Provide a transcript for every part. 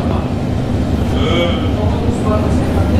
ずっと。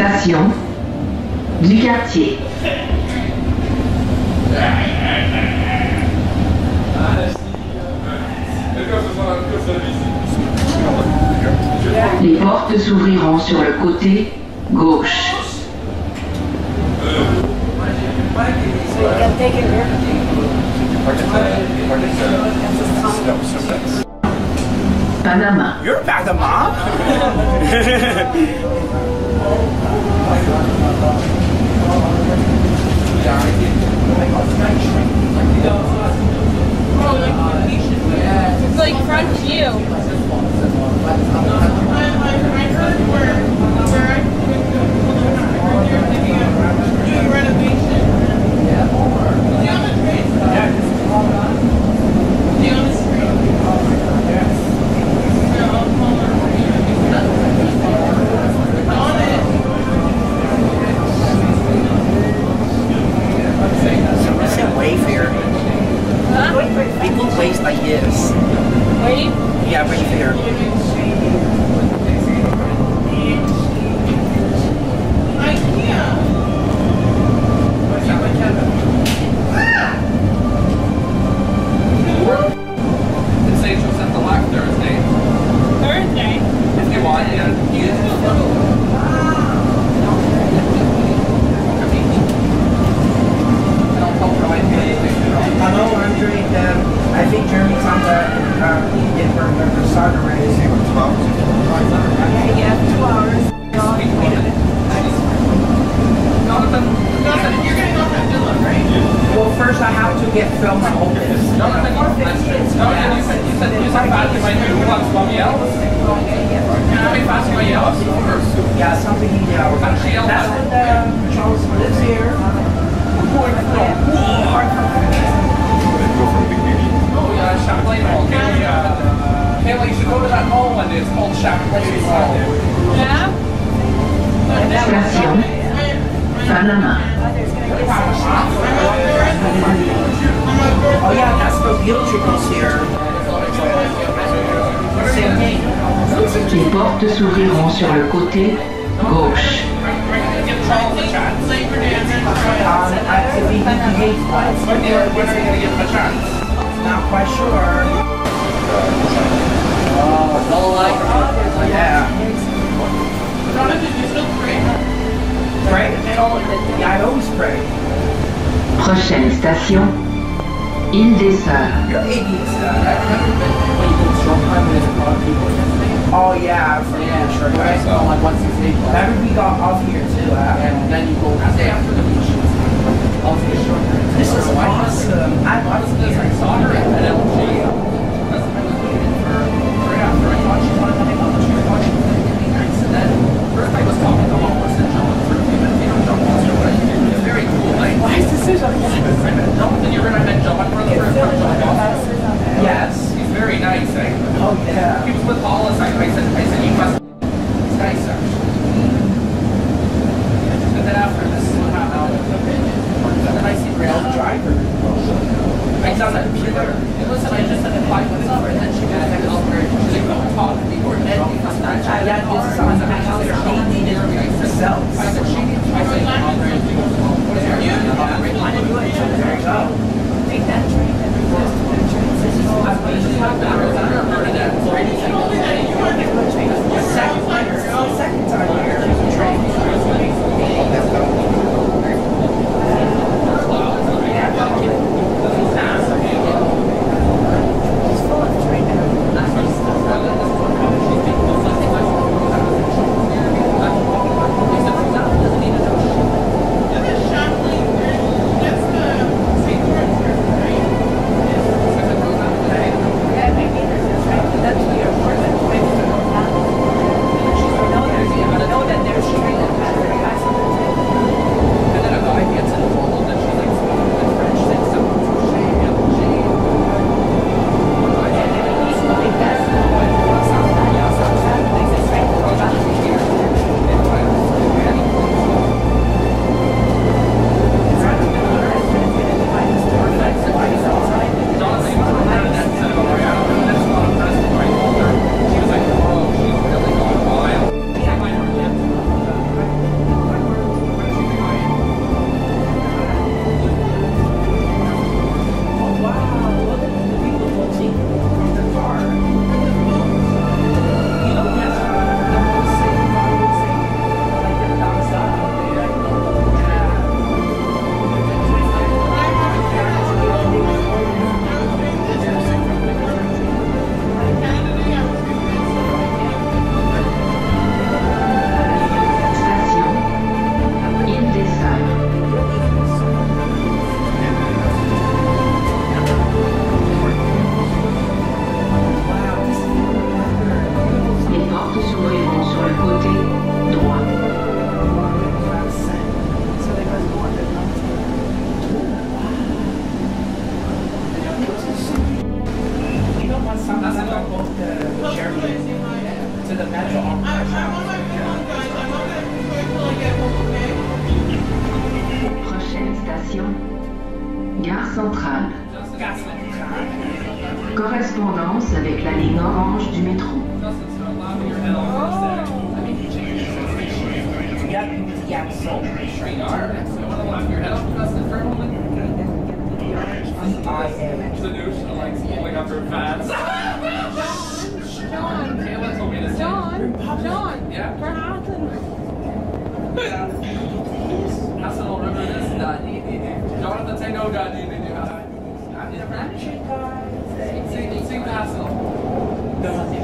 station du quartier. Les portes s'ouvriront sur le côté gauche. Panama. You're Panama? It's like front view. Jeremy's on the, uh, he did work the starter race. Yeah, 12 12 you're to get Phil my opus. Jonathan, you said, you said, you said do what. Yeah, something he yells. That's what the Charles lives here. sur le côté gauche. Prochaine station, île des You're have. Yes, he's very nice. I, oh, yeah. He was with Hollis. I, I said, I Gare centrale. Correspondance avec la ligne orange du métro. John, John, I know God, then I know how to do this. I'm just a guy. Sing, sing the.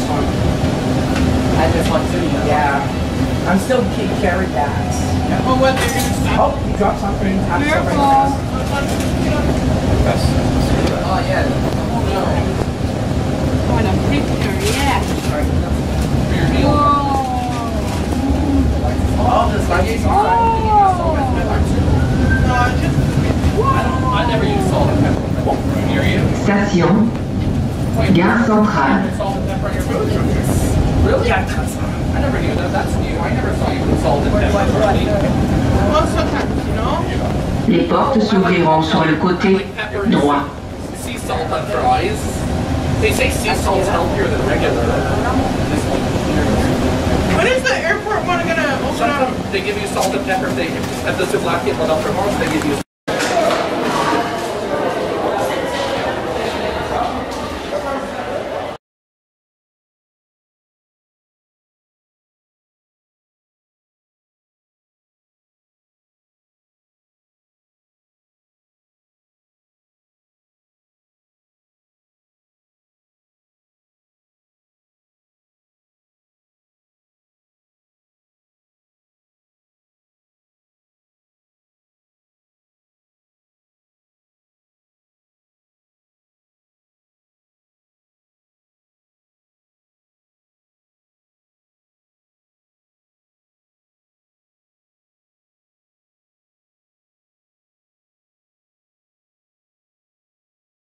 this one. I just want to, yeah. I'm still getting carry bags. Yeah. What, they're gonna stop? Oh, you dropped something. I'm Careful. Yes. Oh, yeah. Oh, a picture, yeah. Whoa. This is. No, I just. I never use salt Gare centrale. Salt and pepper on your food? Really? Yeah, I never knew that. That's new. I never saw you put salt and pepper on well, sometimes, you know. Les portes s'ouvriront sur le côté droit. Sea salt on fries. They say sea salt's healthier than regular. When is the airport one gonna open up? They give you salt and pepper. They, if the black people don't they give you